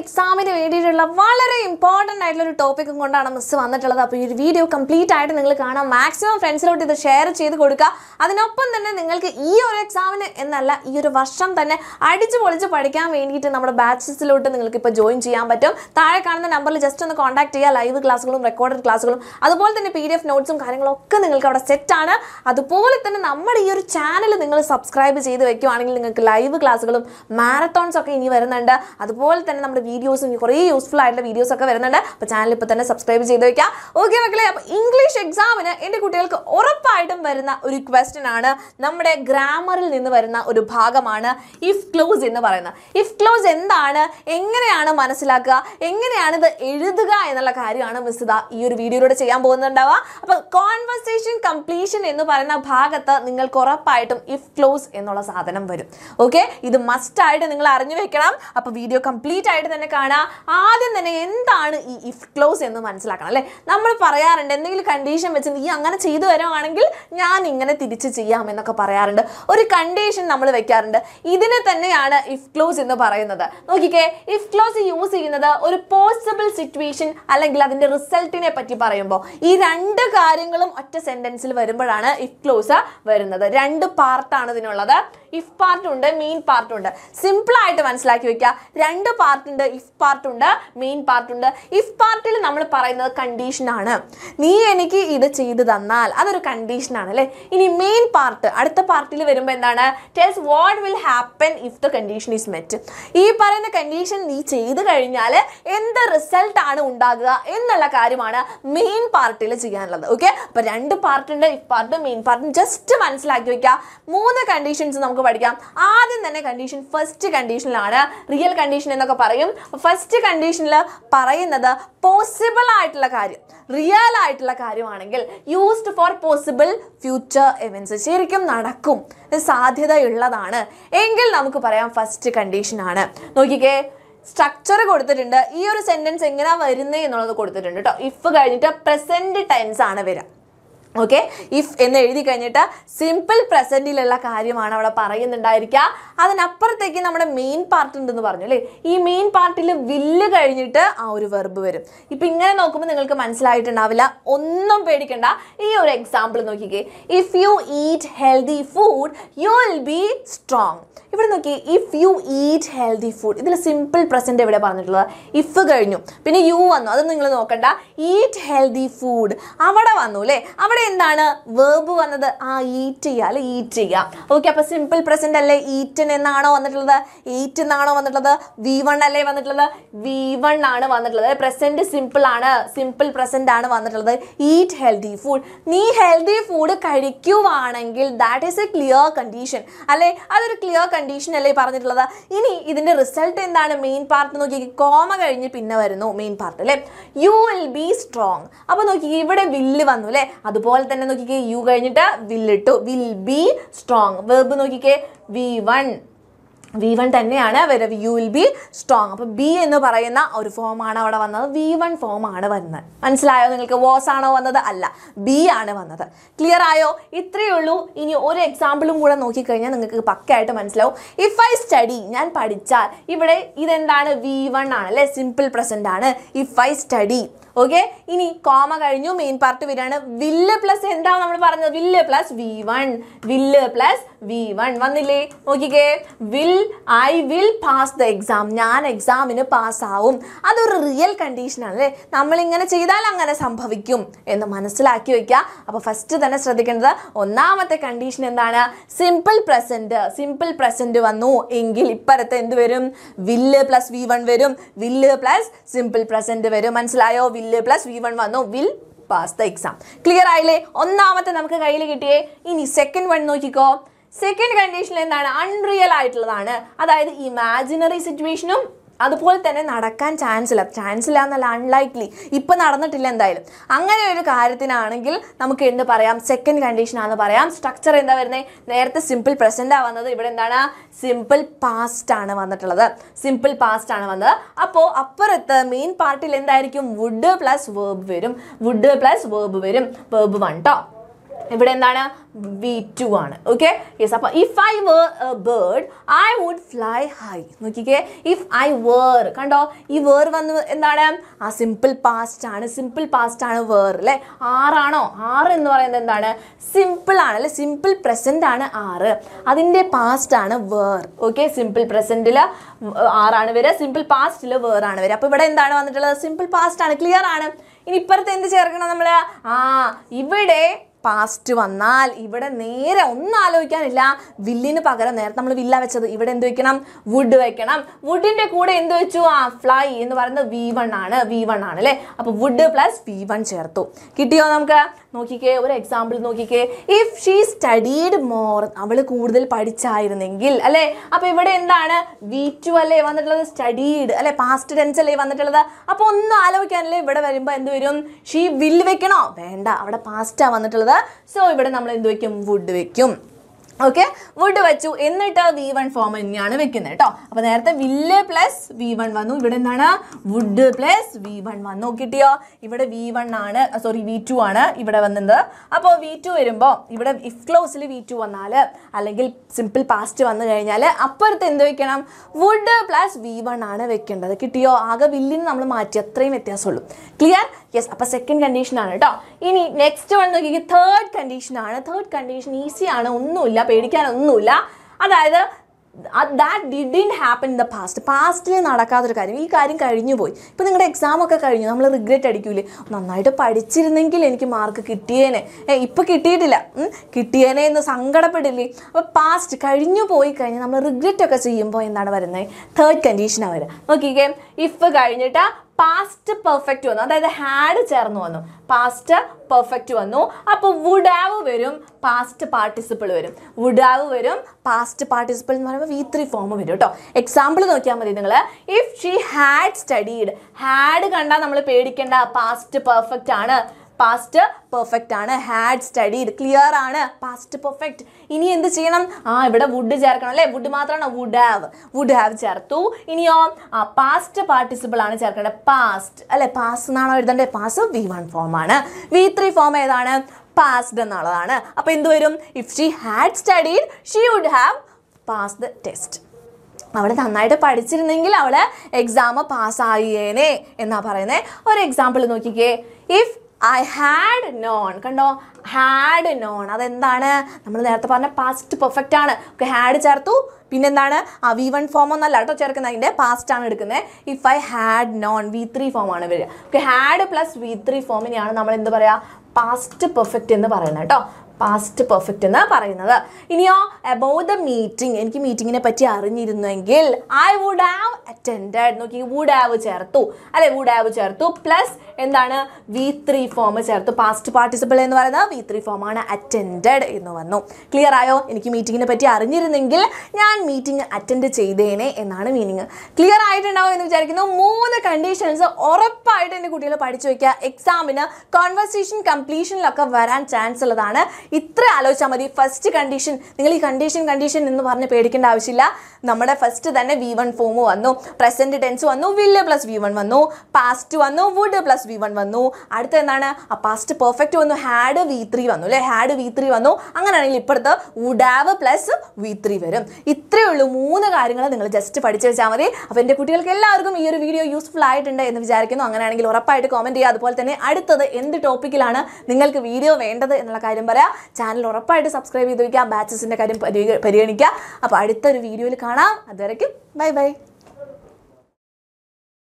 എക്സാമിന് വേണ്ടിയിട്ടുള്ള വളരെ ഇമ്പോർട്ടന്റ് ആയിട്ടുള്ള ഒരു ടോപ്പിക്കും കൊണ്ടാണ് മിസ് വന്നിട്ടുള്ളത്. അപ്പോൾ ഈ ഒരു വീഡിയോ കംപ്ലീറ്റ് ആയിട്ട് നിങ്ങൾ കാണാം. മാക്സിമം ഫ്രണ്ട്സിലോട്ട് ഇത് ഷെയർ ചെയ്ത് കൊടുക്കുക. അതിനൊപ്പം തന്നെ നിങ്ങൾക്ക് ഈ ഒരു എക്സാമിന് എന്നല്ല ഈ ഒരു വർഷം തന്നെ അടിച്ചു പൊളിച്ച് പഠിക്കാൻ വേണ്ടിയിട്ട് നമ്മുടെ ബാച്ചസിലോട്ട് നിങ്ങൾക്ക് ഇപ്പോൾ ജോയിൻ ചെയ്യാൻ പറ്റും. താഴെ കാണുന്ന നമ്പറിൽ ജസ്റ്റ് ഒന്ന് കോൺടാക്ട് ചെയ്യുക. ലൈവ് ക്ലാസ്സുകളും റെക്കോർഡഡ് ക്ലാസ്സുകളും അതുപോലെ തന്നെ പി ഡി എഫ് നോട്ട്സും കാര്യങ്ങളൊക്കെ നിങ്ങൾക്ക് അവിടെ സെറ്റാണ് അതുപോലെ തന്നെ നമ്മുടെ ഈ ഒരു ചാനൽ നിങ്ങൾ സബ്സ്ക്രൈബ് ചെയ്ത് വെക്കുകയാണെങ്കിൽ നിങ്ങൾക്ക് ലൈവ് ക്ലാസ്സുകളും മാരത്തോൺസ് ഒക്കെ ഇനി വരുന്നുണ്ട്. അതുപോലെ തന്നെ നമ്മുടെ വീഡിയോസും കുറേ യൂസ്ഫുൾ ആയിട്ടുള്ള വീഡിയോസ് ഒക്കെ വരുന്നുണ്ട്. അപ്പോൾ ചാനൽ ഇപ്പോൾ തന്നെ സബ്സ്ക്രൈബ് ചെയ്ത് വെക്കാം. ഓക്കെ മക്കളെ അപ്പോൾ ഇംഗ്ലീഷ് എക്സാമിന് എന്റെ കുട്ടികൾക്ക് ഉറപ്പായിട്ടും വരുന്ന ഒരു ക്വസ്റ്റ്യൻ ആണ് നമ്മുടെ ഗ്രാമറിൽ നിന്ന് വരുന്ന ഒരു ഭാഗമാണ് ഇഫ് ക്ലോസ് എന്ന് പറയുന്നത്. ഇഫ് ക്ലോസ് എന്താണ്? എങ്ങനെയാണ് മനസ്സിലാക്കുക? എങ്ങനെയാണ് ഇത് എഴുതുക എന്നുള്ള കാര്യമാണ് മിസ് ഇതാ ഈ ഒരു വീഡിയോയിലൂടെ ചെയ്യാൻ പോകുന്നുണ്ടാവുക. അപ്പോൾ കോൺവെർസേഷൻ കംപ്ലീഷൻ എന്ന് പറയുന്ന ഭാഗത്ത് നിങ്ങൾക്ക് ഉറപ്പായിട്ടും ഇഫ് ക്ലോസ് എന്നുള്ള സാധനം വരും. ഓക്കെ ഇത് മസ്റ്റ് ആയിട്ട് നിങ്ങൾ അറിഞ്ഞു വെക്കണം. അപ്പോൾ വീഡിയോ കംപ്ലീറ്റ് ആയിട്ട് തന്നെ കാണാം ആദ്യം തന്നെ എന്താണ് ഈ ഇഫ് ക്ലോസ് എന്ന് മനസ്സിലാക്കണം അല്ലേ? നമ്മൾ പറയാറുണ്ട് എന്തെങ്കിലും കണ്ടീഷൻ വെച്ച് നീ അങ്ങനെ ചെയ്തു വരുവാണെങ്കിൽ ഞാൻ ഇങ്ങനെ തിരിച്ച് ചെയ്യാം എന്നൊക്കെ പറയാറുണ്ട്. ഒരു കണ്ടീഷൻ നമ്മൾ വെക്കാറുണ്ട്. ഇതിനെ തന്നെയാണ് ഇഫ് ക്ലോസ് എന്ന് പറയുന്നത്. നോക്കിക്കേ ഇഫ് ക്ലോസ് യൂസ് ചെയ്യുന്നത് ഒരു പോസിബിൾ സിറ്റുവേഷൻ അല്ലെങ്കിൽ അതിന്റെ റിസൾട്ടിനെ പറ്റി പറയുമ്പോൾ ഈ രണ്ട് കാര്യങ്ങളും ഒറ്റ സെന്റൻസിൽ വരുമ്പോഴാണ് ഇഫ് ക്ലോസ് വരുന്നത്. രണ്ട് പാർട്ടാണ് ഇതിനുള്ളത്. ഇഫ് പാർട്ട് ഉണ്ട് മീൻ പാർട്ട് ഉണ്ട്. സിമ്പിൾ ആയിട്ട് മനസ്സിലാക്കി വെക്കുക. രണ്ട് പാർട്ട് ഉണ്ട് ഇഫ് പാർട്ട് ഉണ്ട് മീൻ പാർട്ട് ഉണ്ട്. ഇഫ് പാർട്ടിൽ നമ്മൾ പറയുന്നത് കണ്ടീഷൻ ആണ്. നീ എനിക്ക് ഇത് ചെയ്തു തന്നാൽ അതൊരു കണ്ടീഷൻ ആണ് അല്ലേ? ഇനി മെയിൻ പാർട്ട് അടുത്ത പാർട്ടിൽ വരുമ്പോൾ എന്താണ്? Tells what will happen if the condition is met ഈ പറയുന്ന കണ്ടീഷൻ നീ ചെയ്തു കഴിഞ്ഞാൽ എന്ത് റിസൾട്ട് ആണ് ഉണ്ടാകുക എന്നുള്ള കാര്യമാണ് മെയിൻ പാർട്ടിൽ ചെയ്യാനുള്ളത് ഓക്കെ അപ്പൊ രണ്ട് പാർട്ട് ഉണ്ട് ഇഫ് പാർട്ടും മെയിൻ പാർട്ടും ജസ്റ്റ് മനസ്സിലാക്കി വെക്കുക. മൂന്ന് കണ്ടീഷൻസ് നമുക്ക് പഠിക്കാം. ആദ്യം തന്നെ കണ്ടീഷൻ ഫസ്റ്റ് കണ്ടീഷനിലാണ് റിയൽ കണ്ടീഷൻ എന്നൊക്കെ പറയും. ഫസ്റ്റ് കണ്ടീഷനിൽ പറയുന്നത് പോസിബിൾ ആയിട്ടുള്ള കാര്യം റിയൽ ആയിട്ടുള്ള കാര്യമാണെങ്കിൽ used for possible future events ശരിക്കും നടക്കും. സാധ്യതയുള്ളതാണ്. എങ്കിൽ നമുക്ക് പറയാം ഫസ്റ്റ് കണ്ടീഷനാണ് നോക്കിക്കേ സ്ട്രക്ചർ കൊടുത്തിട്ടുണ്ട്. ഈ ഒരു സെന്റൻസ് എങ്ങനെയാണ് വരുന്നത് എന്നുള്ളത് കൊടുത്തിട്ടുണ്ട് കേട്ടോ ഇഫ് കഴിഞ്ഞിട്ട് പ്രസന്റ് ടെൻസ് ആണ് വരിക. ഓക്കെ ഇഫ് എന്ന് എഴുതി കഴിഞ്ഞിട്ട് സിമ്പിൾ പ്രസന്റിലുള്ള കാര്യമാണ് അവിടെ പറയുന്നുണ്ടായിരിക്കുക. അതിനപ്പുറത്തേക്ക് നമ്മുടെ മെയിൻ പാർട്ട് ഉണ്ടെന്ന് പറഞ്ഞു അല്ലേ? ഈ മെയിൻ പാർട്ടിൽ വില്ല് കഴിഞ്ഞിട്ട് ആ ഒരു വെർബ് വരും. ഇപ്പൊ ഇങ്ങനെ നോക്കുമ്പോൾ നിങ്ങൾക്ക് മനസ്സിലായിട്ടുണ്ടാവില്ല. ഒന്നും പേടിക്കണ്ട. ഈ ഒരു എക്സാമ്പിൾ നോക്കിക്കേ. If you eat healthy food you will be strong ഇവിടെ നോക്കി if you eat healthy food ഇതിൽ സിമ്പിൾ പ്രസന്റ് എവിടെ പറഞ്ഞിട്ടുള്ളത്? ഇഫ് കഴിഞ്ഞു. പിന്നെ യു വന്നു. അത് നിങ്ങൾ നോക്കണ്ട. ഈറ്റ് ഹെൽത്തി ഫുഡ് അവിടെ വന്നു അല്ലേ? അവിടെ എന്താണ്? വേർബ് വന്നത് ആ ഈറ്റ് ചെയ്യുക അല്ലെ? ഈറ്റ് ചെയ്യുക. ഓക്കെ അപ്പൊ സിമ്പിൾ പ്രസന്റ് അല്ലേ? ഈറ്റൻ എന്നാണോ വന്നിട്ടുള്ളത്? ഈറ്റ് എന്നാണോ വന്നിട്ടുള്ളത്? വി വൺ അല്ലേ വന്നിട്ടുള്ളത്? വി വൺ ആണ് വന്നിട്ടുള്ളത്. പ്രസന്റ് സിമ്പിൾ ആണ്. സിമ്പിൾ പ്രസന്റ് ആണ് വന്നിട്ടുള്ളത്. ഈറ്റ് ഹെൽത്തി ഫുഡ് നീ healthy food കഴിക്കുവാണെങ്കിൽ that is a clear condition അല്ലെ? അതൊരു ക്ലിയർ കണ്ടീഷൻ അല്ലേ പറഞ്ഞിട്ടുള്ളത്? ഇനി ഇതിന്റെ റിസൾട്ട് എന്താണ്? മെയിൻ പാർട്ട് നോക്കി കോമ കഴിഞ്ഞ് പിന്നെ വരുന്നു മെയിൻ പാർട്ട് അല്ലേ? യു വിൽ ബി സ്ട്രോങ് അപ്പൊ നോക്കി ഇവിടെ വില്ല് വന്നു അല്ലേ? അതുപോലെ തന്നെ നോക്കിക്കേ. യു കഴിഞ്ഞിട്ട് വില്ലിട്ടു വിൽ ബി സ്ട്രോങ് വെർബ് നോക്കിക്കേ. വി വൺ വി വൺ തന്നെയാണ് വരവ്. യു വിൽ ബി സ്ട്രോങ് അപ്പോൾ ബി എന്ന് പറയുന്ന ഒരു ഫോമാണ് അവിടെ വന്നത്. വി വൺ ഫോം ആണ് വരുന്നത്. മനസ്സിലായോ നിങ്ങൾക്ക്? വോസ് ആണോ വന്നത്? അല്ല. ബി ആണ് വന്നത്. ക്ലിയർ ആയോ? ഇത്രയേ ഉള്ളൂ. ഇനി ഒരു എക്സാമ്പിളും കൂടെ നോക്കിക്കഴിഞ്ഞാൽ നിങ്ങൾക്ക് പക്കയായിട്ട് മനസ്സിലാവും. ഇഫ് ഐ സ്റ്റഡി ഞാൻ പഠിച്ചാൽ ഇവിടെ ഇതെന്താണ്? വി വൺ ആണ്. അല്ലേ? സിമ്പിൾ പ്രസന്റ് ആണ്. ഇഫ് ഐ സ്റ്റഡി ഓക്കെ ഇനി കോമ കഴിഞ്ഞു. മെയിൻ പാർട്ട് വരികയാണ്. വില്ല് പ്ലസ് എന്താണ് നമ്മൾ പറഞ്ഞത്? Will plus V one will plus V one വന്നില്ലേ? നോക്കിക്കേ. Will I will pass the exam ഞാൻ എക്സാമിന് പാസ്സാവും അതൊരു റിയൽ കണ്ടീഷനാണ് അല്ലേ? നമ്മളിങ്ങനെ ചെയ്താൽ അങ്ങനെ സംഭവിക്കും എന്ന് മനസ്സിലാക്കി വെക്കുക. അപ്പോൾ ഫസ്റ്റ് തന്നെ ശ്രദ്ധിക്കേണ്ടത് ഒന്നാമത്തെ കണ്ടീഷൻ എന്താണ്? സിമ്പിൾ പ്രസന്റ് സിമ്പിൾ പ്രസന്റ് വന്നു. എങ്കിൽ ഇപ്പറത്ത് എന്ത് വരും? വില്ല് പ്ലസ് വി വൺ വരും. വില്ല് പ്ലസ് സിമ്പിൾ പ്രസന്റ് വരും. മനസ്സിലായോ? വില്ല് പ്ലസ് വി വൺ വന്നു. Will pass the exam clear ആയില്ലേ? ഒന്നാമത്തെ നമുക്ക് കയ്യിൽ കിട്ടിയേ. ഇനി സെക്കൻഡ് വൺ നോക്കിക്കോ. സെക്കൻഡ് കണ്ടീഷൻ എന്താണ്? അൺറിയൽ ആയിട്ടുള്ളതാണ്. അതായത് ഇമാജിനറി സിറ്റുവേഷനും അതുപോലെ തന്നെ നടക്കാൻ ചാൻസ് ഇല്ല. ചാൻസ് ഇല്ല എന്നല്ല അൺലൈക്ലി ഇപ്പം നടന്നിട്ടില്ല എന്തായാലും. അങ്ങനെ ഒരു കാര്യത്തിനാണെങ്കിൽ നമുക്ക് എന്ത് പറയാം? സെക്കൻഡ് കണ്ടീഷൻ ആണെന്ന് പറയാം. സ്ട്രക്ചർ എന്താ വരുന്നത് നേരത്തെ സിമ്പിൾ പ്രസന്റ് ആ വന്നത്. ഇവിടെ എന്താണ്? സിമ്പിൾ പാസ്റ്റ് ആണ് വന്നിട്ടുള്ളത്. സിമ്പിൾ പാസ്റ്റ് ആണ് വന്നത്. അപ്പോൾ അപ്പുറത്ത് മെയിൻ പാർട്ടിൽ എന്തായിരിക്കും? വുഡ് പ്ലസ് വേർബ് വരും. വുഡ് പ്ലസ് വേർബ് വരും. വേർബ് വൺ ട്ടോ. ഇവിടെ എന്താണ്? വി ടു ആണ്. ഓക്കെ യെസ് അപ്പോൾ if I were a bird I would fly high നോക്കിക്കേ ഇഫ് ഐ വേർ കണ്ടോ? ഈ വേർ വന്ന് എന്താണ്? ആ സിമ്പിൾ പാസ്റ്റ് ആണ്. സിമ്പിൾ പാസ്റ്റ് ആണ് വേർ അല്ലേ ആറാണോ ആറ് എന്ന് പറയുന്നത് എന്താണ്? സിമ്പിൾ ആണ് അല്ലെ സിമ്പിൾ പ്രസന്റ് ആണ് ആറ് അതിന്റെ പാസ്റ്റ് ആണ് വേർ ഓക്കെ സിമ്പിൾ പ്രസന്റിൽ ആറാണ് വരിക. സിമ്പിൾ പാസ്റ്റിൽ വേർ ആണ് വരിക. അപ്പോൾ ഇവിടെ എന്താണ് വന്നിട്ടുള്ളത്? സിമ്പിൾ പാസ്റ്റ് ആണ്. ക്ലിയർ ആണ്? ഇനി ഇപ്പുറത്ത് എന്ത് ചേർക്കണം നമ്മൾ ആ ഇവിടെ പാസ്റ്റ് വന്നാൽ ഇവിടെ നേരെ ഒന്നും ആലോചിക്കാനില്ല. വില്ലിന് പകരം നേരത്തെ നമ്മൾ വില്ല വെച്ചത്. ഇവിടെ എന്ത് വെക്കണം? വുഡ് വെക്കണം. വുഡിന്റെ കൂടെ എന്ത് വെച്ചു? ആ ഫ്ലൈ എന്ന് പറയുന്നത് വി വൺ ആണ്. വി വൺ ആണ് അല്ലേ? അപ്പൊ വുഡ് പ്ലസ് വി വൺ ചേർത്തു. കിട്ടിയോ നമുക്ക്? നോക്കിക്കേ ഒരു എക്സാമ്പിൾ നോക്കിക്കേ. ഇഫ് ഷീ സ്റ്റഡീഡ് മോർ അവൾ കൂടുതൽ പഠിച്ചായിരുന്നെങ്കിൽ അല്ലേ? അപ്പൊ ഇവിടെ എന്താണ്? വി ടു അല്ലേ വന്നിട്ടുള്ളത്? സ്റ്റഡീഡ് അല്ലെ? പാസ്റ്റ് ടെൻസ് അല്ലേ വന്നിട്ടുള്ളത്? അപ്പൊ ഒന്നും ആലോചിക്കാനല്ലേ. ഇവിടെ വരുമ്പോൾ എന്ത് വരും? ഷീ വിൽ വെക്കണോ? വേണ്ട. അവിടെ പാസ്റ്റാ വന്നിട്ടുള്ളത് സോ ഇവിടെ നമ്മൾ എന്ത് വെക്കും? വുഡ് വെക്കും. ഓക്കെ വുഡ് വെച്ചു. എന്നിട്ട് വി വൺ ഫോം തന്നെയാണ് വെക്കുന്നത് കേട്ടോ അപ്പൊ നേരത്തെ വില്ല് പ്ലസ് വി വൺ വന്നു. ഇവിടെ എന്താണ്? വുഡ് പ്ലസ് വി വൺ വന്നു. കിട്ടിയോ? ഇവിടെ വി വൺ ആണ്. സോറി വി ടു ആണ് ഇവിടെ വന്നത്. അപ്പോൾ വി ടു വരുമ്പോൾ ഇവിടെ ഇഫ് ക്ലോസിൽ വി ടു വന്നാൽ അല്ലെങ്കിൽ സിമ്പിൾ പാസ്റ്റ് വന്നു കഴിഞ്ഞാൽ അപ്പുറത്ത് എന്ത് വെക്കണം? വുഡ് പ്ലസ് വി വൺ ആണ് വെക്കേണ്ടത്. കിട്ടിയോ? ആകെ വില്ലിന് നമ്മൾ മാറ്റി. അത്രയും വ്യത്യാസമുള്ളൂ. ക്ലിയർ യെസ് അപ്പൊ സെക്കൻഡ് കണ്ടീഷൻ ആണ് കേട്ടോ ഇനി നെക്സ്റ്റ് വൺ നോക്കി തേർഡ് കണ്ടീഷൻ ആണ്. തേർഡ് കണ്ടീഷൻ ഈസി ആണ് ഒന്നുമില്ല പേടിക്കാനൊന്നുമില്ല. അതായത് that didn't happen in the past പാസ്റ്റിൽ നടക്കാത്തൊരു കാര്യം. ഈ കാര്യം കഴിഞ്ഞു പോയി. ഇപ്പം നിങ്ങളുടെ എക്സാം ഒക്കെ കഴിഞ്ഞു. നമ്മൾ റിഗ്രറ്റ് അടിക്കൂലേ. നന്നായിട്ട് പഠിച്ചിരുന്നെങ്കിൽ എനിക്ക് മാർക്ക് കിട്ടിയേനെ. ഏ ഇപ്പം കിട്ടിയിട്ടില്ല. കിട്ടിയേനെ എന്ന് സങ്കടപ്പെടില്ലേ? അപ്പോൾ പാസ്റ്റ് കഴിഞ്ഞു പോയി കഴിഞ്ഞാൽ നമ്മൾ റിഗ്രറ്റ് ഒക്കെ ചെയ്യുമ്പോൾ എന്താണ് വരുന്നത്? തേർഡ് കണ്ടീഷനാണ് വരിക നോക്കിക്കേ ഇഫ് കഴിഞ്ഞിട്ട് പാസ്റ്റ് പെർഫെക്റ്റ് വന്നു. അതായത് ഹാഡ് ചേർന്ന് വന്നു. പാസ്റ്റ് പെർഫെക്റ്റ് വന്നു. അപ്പോൾ വുഡാവ് വരും പാസ്റ്റ് പാർട്ടിസിപ്പിൾ വരും. വുഡാവ് വരും പാസ്റ്റ് പാർട്ടിസിപ്പിൾ എന്ന് പറയുമ്പോൾ വി ത്രീ ഫോം വരും കേട്ടോ. എക്സാമ്പിൾ നോക്കിയാൽ മതി നിങ്ങൾ if she had studied had കണ്ടാൽ നമ്മൾ പേടിക്കേണ്ട പാസ്റ്റ് പെർഫെക്റ്റ് ആണ്. പാസ്റ്റ് പെർഫെക്റ്റ് ആണ്. ഹാഡ് സ്റ്റഡീഡ് ക്ലിയർ ആണ്. പാസ്റ്റ് പെർഫെക്റ്റ് ഇനി എന്ത് ചെയ്യണം? ആ ഇവിടെ വുഡ് ചേർക്കണം അല്ലേ? വുഡ് മാത്രമാണ് വുഡ് ഹാവ് വുഡ് ഹാവ് ചേർത്തു. ഇനിയോ ആ പാസ്റ്റ് പാർട്ടിസിപ്പിൾ ആണ് ചേർക്കേണ്ടത്. പാസ്റ്റ് അല്ലെ? പാസ് എന്നാണോ എഴുതേണ്ടത് പാസ് വി വൺ ഫോം ആണ്. വി ത്രീ ഫോം ഏതാണ്? പാസ്ഡ് എന്നുള്ളതാണ്. അപ്പോൾ എന്ത് വരും? If she had studied she would have pass the test അവൾ നന്നായിട്ട് പഠിച്ചിരുന്നെങ്കിൽ അവൾ എക്സാം പാസ്സായേനെ എന്നാ പറയുന്നത് ഒരു എക്സാമ്പിൾ നോക്കിക്കേ. ഇഫ് ഐ ഹാഡ് നോൺ കണ്ടോ? ഹാഡ് നോൺ അതെന്താണ്? നമ്മൾ നേരത്തെ പറഞ്ഞ പാസ്റ്റ് പെർഫെക്റ്റ് ആണ്. ഓക്കെ ഹാഡ് ചേർത്തു. പിന്നെന്താണ്? ആ വി വൺ ഫോം ഒന്നല്ല കേട്ടോ ചേർക്കുന്നത്. അതിന്റെ പാസ്റ്റ് ആണ് എടുക്കുന്നത്. If I had known V three form ആണ് വരിക. Okay had plus V three ഫോമിനെയാണ് നമ്മൾ എന്ത് പറയുക പാസ്റ്റ് പെർഫെക്റ്റ് എന്ന് പറയുന്നത് കേട്ടോ. പാസ്റ്റ് പെർഫെക്റ്റ് എന്ന് പറയുന്നത്. ഇനിയോ അബൌട്ട് ദ മീറ്റിംഗ് എനിക്ക് മീറ്റിങ്ങിനെ പറ്റി അറിഞ്ഞിരുന്നെങ്കിൽ ഐ വുഡ് ഹാവ് അറ്റൻഡ് നോക്കി വുഡ് ഹാവ് ചേർത്തു. അല്ലെ വുഡ് ഹാവ് ചേർത്തു. പ്ലസ് എന്താണ്? വി ത്രീ ഫോം ചേർത്ത് പാസ്റ്റ് പാർട്ടിസിപ്പിൾ എന്ന് പറയുന്നത് വി ത്രീ ഫോം ആണ് അറ്റൻഡഡ് എന്ന് വന്നു. ക്ലിയർ ആയോ? എനിക്ക് മീറ്റിങ്ങിനെ പറ്റി അറിഞ്ഞിരുന്നെങ്കിൽ ഞാൻ മീറ്റിംഗ് അറ്റൻഡ് ചെയ്തേനെ എന്നാണ് മീനിങ് ക്ലിയർ ആയിട്ടുണ്ടാവും എന്ന് വിചാരിക്കുന്നു. മൂന്ന് കണ്ടീഷൻസ് ഉറപ്പായിട്ട് എന്റെ കുട്ടികൾ പഠിച്ചു വയ്ക്കുക എക്സാമിന് കോൺവെർസേഷൻ കംപ്ലീഷനിലൊക്കെ വരാൻ ചാൻസ് ഉള്ളതാണ്. ഇത്ര ആലോചിച്ചാൽ മതി. ഫസ്റ്റ് കണ്ടീഷൻ നിങ്ങൾ ഈ കണ്ടീഷൻ കണ്ടീഷൻ എന്ന് പറഞ്ഞ് പേടിക്കേണ്ട ആവശ്യമില്ല. നമ്മുടെ ഫസ്റ്റ് തന്നെ വി വൺ ഫോം വന്നു. പ്രസന്റ് ടെൻസ് വന്നു. വില്ല് പ്ലസ് വി വൺ വന്നു. പാസ്റ്റ് വന്നു. വുഡ് പ്ലസ് വി വൺ വന്നു. അടുത്ത എന്താണ്? ആ പാസ്റ്റ് പെർഫെക്റ്റ് വന്നു. ഹാഡ് വി ത്രീ വന്നു അല്ലേ? ഹാഡ് വി ത്രീ വന്നു. അങ്ങനെയാണെങ്കിൽ ഇപ്പോഴത്തെ ഉഡാവ് പ്ലസ് വി ത്രീ വരും. ഇത്രയേ ഉള്ളൂ. മൂന്ന് കാര്യങ്ങൾ നിങ്ങൾ ജസ്റ്റ് പഠിച്ചു വെച്ചാൽ മതി. അപ്പോൾ എന്റെ കുട്ടികൾക്ക് എല്ലാവർക്കും ഈ ഒരു വീഡിയോ യൂസ്ഫുൾ ആയിട്ടുണ്ട് എന്ന് വിചാരിക്കുന്നു. അങ്ങനെയാണെങ്കിൽ ഉറപ്പായിട്ട് കോമെന്റ് ചെയ്യുക. അതുപോലെ തന്നെ അടുത്തത് എന്ത് ടോപ്പിക്കിലാണ് നിങ്ങൾക്ക് വീഡിയോ വേണ്ടത് എന്നുള്ള കാര്യം പറയാം. ചാനൽ ഉറപ്പായിട്ട് സബ്സ്ക്രൈബ് ചെയ്ത് വയ്ക്കുക ബാച്ചസിന്റെ കാര്യം പരിഗ- പരിഗണിക്കുക. അപ്പോൾ അടുത്തൊരു വീഡിയോയിൽ കാണാം. അതുവരയ്ക്കും ബൈ ബൈ